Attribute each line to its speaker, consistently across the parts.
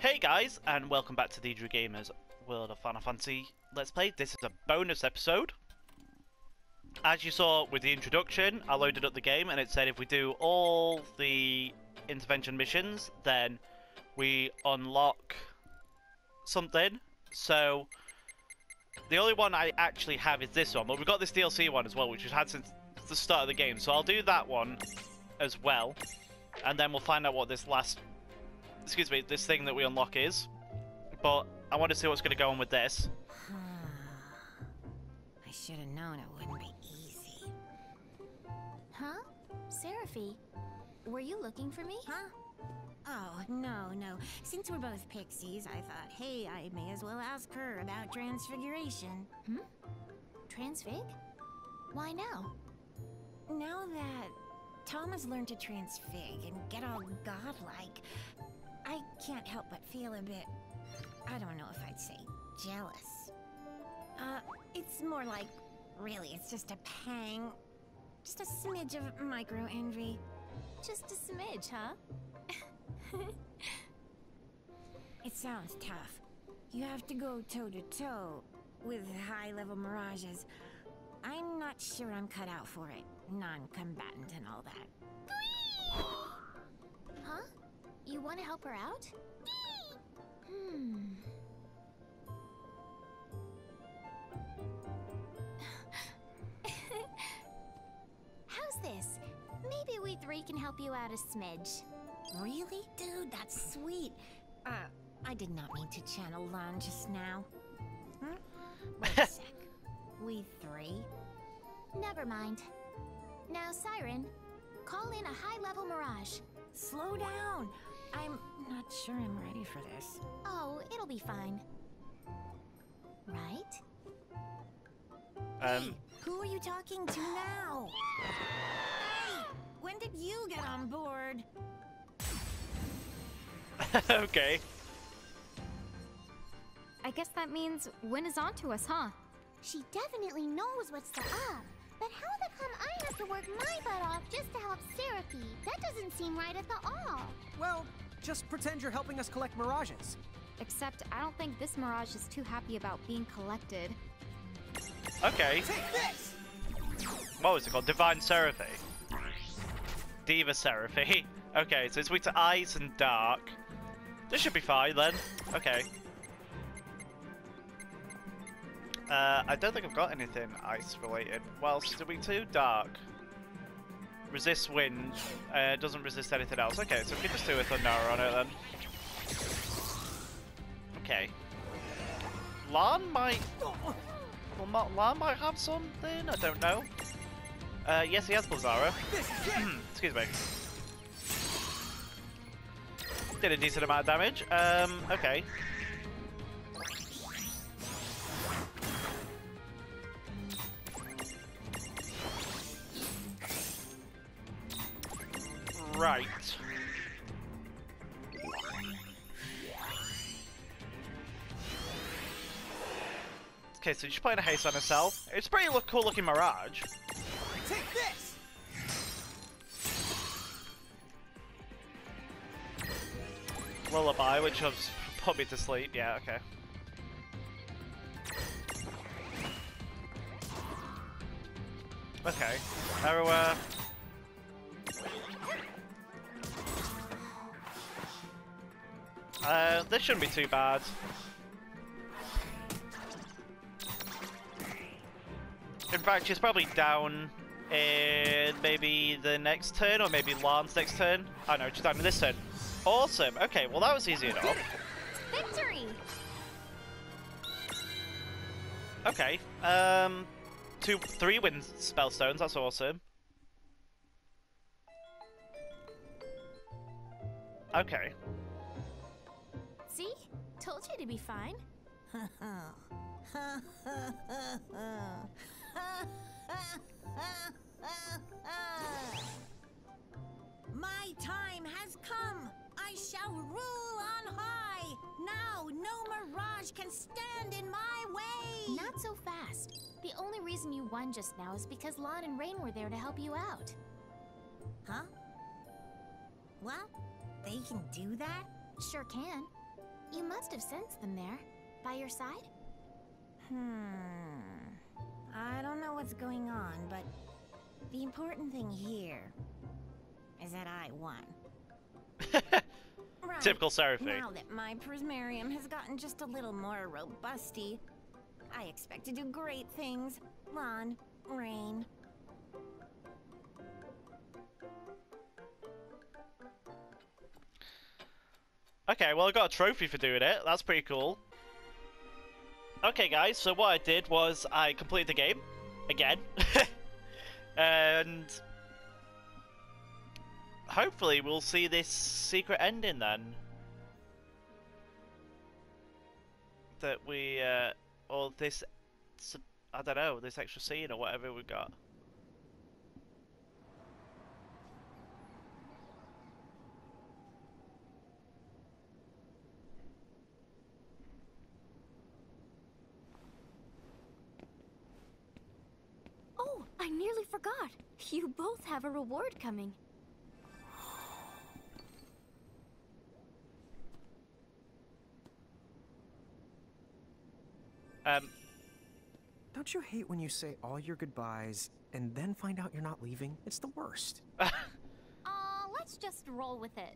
Speaker 1: Hey guys, and welcome back to the Drew Gamers World of Final Fantasy Let's Play. This is a bonus episode. As you saw with the introduction, I loaded up the game and it said if we do all the intervention missions, then we unlock something. So, the only one I actually have is this one, but we've got this DLC one as well, which we've had since the start of the game. So I'll do that one as well, and then we'll find out what this last excuse me, this thing that we unlock is. But I want to see what's going to go on with this. Huh.
Speaker 2: I should have known it wouldn't be easy.
Speaker 3: Huh? Serafie, were you looking for me?
Speaker 2: Huh? Oh, no, no. Since we're both pixies, I thought, hey, I may as well ask her about transfiguration.
Speaker 3: Hmm? Transfig? Why now?
Speaker 2: Now that Tama has learned to transfig and get all godlike, I can't help but feel a bit, I don't know if I'd say jealous. Uh, it's more like, really, it's just a pang. Just a smidge of micro envy.
Speaker 3: Just a smidge, huh?
Speaker 2: It sounds tough. You have to go toe to toe with high level mirages. I'm not sure I'm cut out for it. Non combatant and all that.
Speaker 3: Help her out? Hmm. How's this? Maybe we three can help you out a smidge.
Speaker 2: Really? Dude, that's sweet. Uh, I did not mean to channel Lann just now. Hmm? Wait a sec. We three?
Speaker 3: Never mind. Now, Siren, call in a high-level mirage.
Speaker 2: Slow down! I'm not sure I'm ready for this.
Speaker 3: Oh, it'll be fine. Right?
Speaker 1: Um,
Speaker 2: Hey, who are you talking to now? hey! When did you get on board?
Speaker 1: okay.
Speaker 4: I guess that means Win is onto us, huh?
Speaker 3: She definitely knows what's the up. But how the come I have to work my butt off just to help Serafie? That doesn't seem right at the all.
Speaker 5: Well, just pretend you're helping us collect mirages.
Speaker 4: Except I don't think this Mirage is too happy about being collected.
Speaker 1: Okay.
Speaker 5: Take this!
Speaker 1: What was it called? Divine Seraphy. Diva Seraphy. Okay, so it's weak to ice and dark. This should be fine then. Okay. Uh, I don't think I've got anything ice related. Well, it's weak to dark. Resist wind. Uh, doesn't resist anything else. Okay, so we just do a Thundara on it then. Okay. Lann might... Well, Lann might have something? I don't know. Uh, yes, he has
Speaker 5: Blizzara. It!
Speaker 1: Excuse me. Did a decent amount of damage. Um, okay. Right. Okay, so she's playing a haste on herself. It's a pretty look cool looking Mirage.
Speaker 5: Take this!
Speaker 1: Lullaby, which has put me to sleep. Yeah, okay. Okay. Arrow, uh, this shouldn't be too bad. In fact, she's probably down in maybe the next turn, or maybe Lann's next turn. I know, she's down in this turn. Awesome. Okay, well that was easy enough.
Speaker 3: Victory!
Speaker 1: Okay. Um, two, three wind spellstones. That's awesome. Okay.
Speaker 3: Told you to be fine.
Speaker 2: My time has come. I shall rule on high. Now no mirage can stand in my way.
Speaker 3: Not so fast. The only reason you won just now is because Lann and Reynn were there to help you out.
Speaker 2: Huh? Well, they can do that?
Speaker 3: Sure can. You must have sensed them there. By your side?
Speaker 2: Hmm. I don't know what's going on, but the important thing here is that I won. Right.
Speaker 1: Typical Serafie.
Speaker 2: Now that my Prismarium has gotten just a little more robusty, I expect to do great things. Ron, Reynn.
Speaker 1: Okay, well I got a trophy for doing it. That's pretty cool. Okay guys, so what I did was I completed the game. Again. and... Hopefully we'll see this secret ending then. That we, uh, or this, I don't know, this extra scene or whatever we got.
Speaker 4: Oh, I nearly forgot. You both have a reward coming.
Speaker 1: Um,
Speaker 5: Don't you hate when you say all your goodbyes and then find out you're not leaving? It's the worst.
Speaker 4: Aw, let's just roll with it.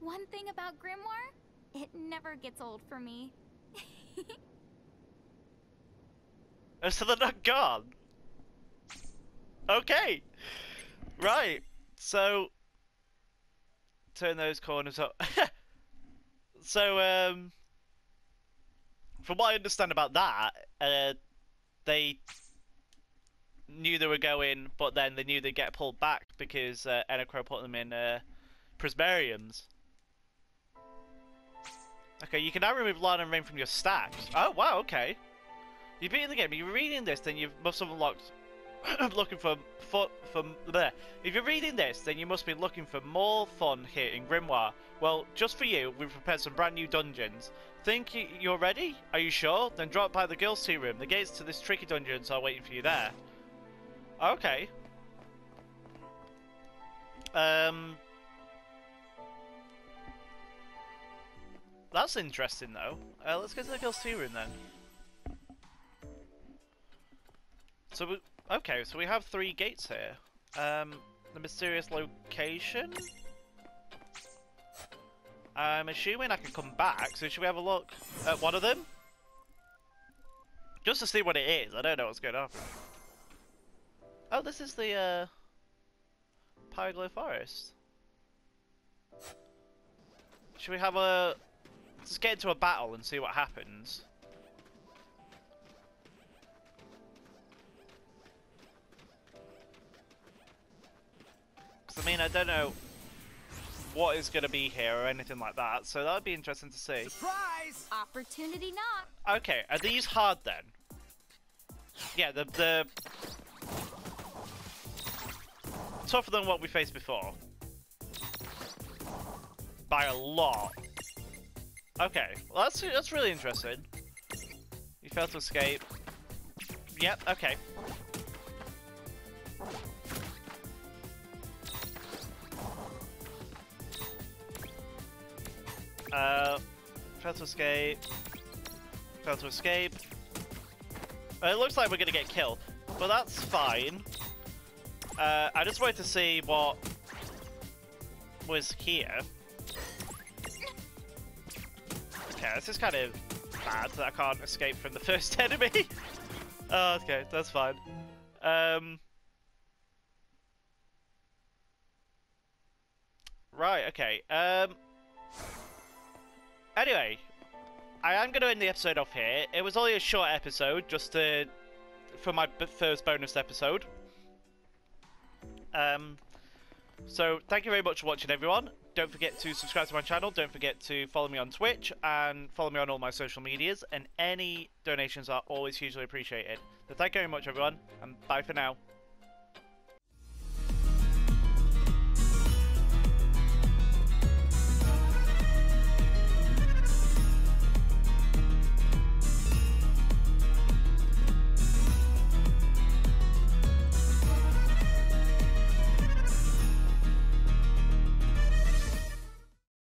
Speaker 4: One thing about Grymoire, it never gets old for me.
Speaker 1: oh, so they're not gone? Okay. Right. So, turn those corners up. so, um, from what I understand about that, uh, they knew they were going, but then they knew they'd get pulled back because uh, put them in uh, Prismariums. Okay, you can now remove Lana and Reynn from your stacks. Oh, wow, okay. You beat the game. You're reading this, then you must have unlocked. looking for for for bleh. If you're reading this, then you must be looking for more fun here in Grymoire. Well, just for you, we've prepared some brand new dungeons. Think you're ready? Are you sure? Then drop by the girls' tea room. The gates to this tricky dungeons are waiting for you there. Okay. Um. That's interesting, though. Uh, let's go to the girls' tea room then. So we, okay, so we have three gates here. Um, the mysterious location. I'm assuming I can come back. So should we have a look at one of them? Just to see what it is. I don't know what's going on. Oh, this is the uh, Pyreglow Forest. Should we have a Let's get into a battle and see what happens. Because, I mean, I don't know what is going to be here or anything like that, so that would be interesting to see.
Speaker 5: Surprise!
Speaker 4: Opportunity not.
Speaker 1: Okay, are these hard then? Yeah, the, the... Tougher than what we faced before. By a lot. Okay, well that's that's really interesting. You failed to escape. Yep, okay. Uh, failed to escape. Failed to escape. Uh, it looks like we're gonna get killed, but that's fine. Uh, I just wanted to see what was here. Okay, this is kind of bad that I can't escape from the first enemy. oh, okay, that's fine. Um, right, okay. Um, anyway, I am going to end the episode off here. It was only a short episode, just to, for my first bonus episode. Um, so, thank you very much for watching, everyone. Don't forget to subscribe to my channel. Don't forget to follow me on Twitch and follow me on all my social medias. And any donations are always hugely appreciated. So, thank you very much, everyone, and bye for now.